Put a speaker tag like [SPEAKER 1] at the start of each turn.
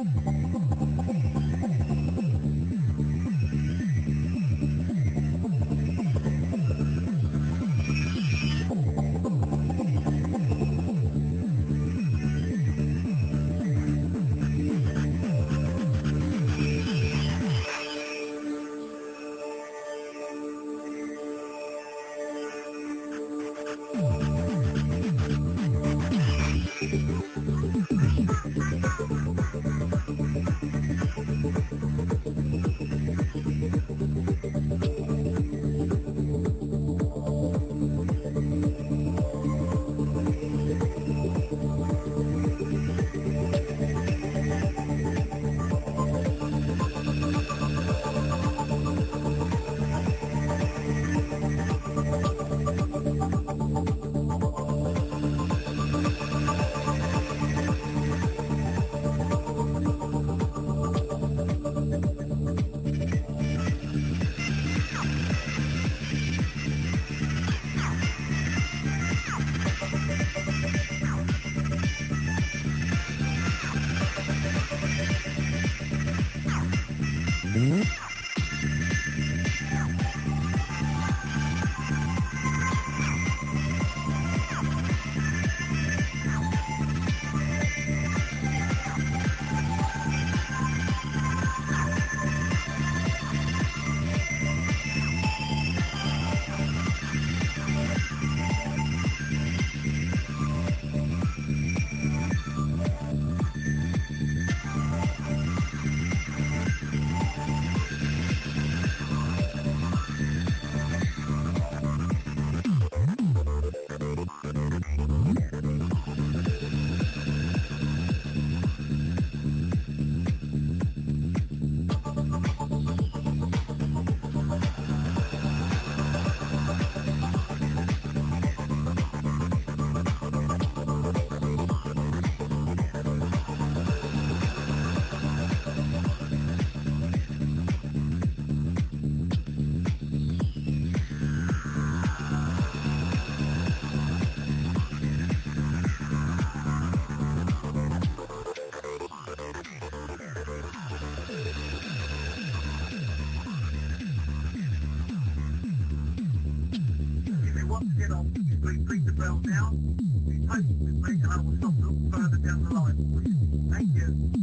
[SPEAKER 1] Mm-hmm.
[SPEAKER 2] you know, we treat the bell down. We hope we make an up with something further down the line. Thank you.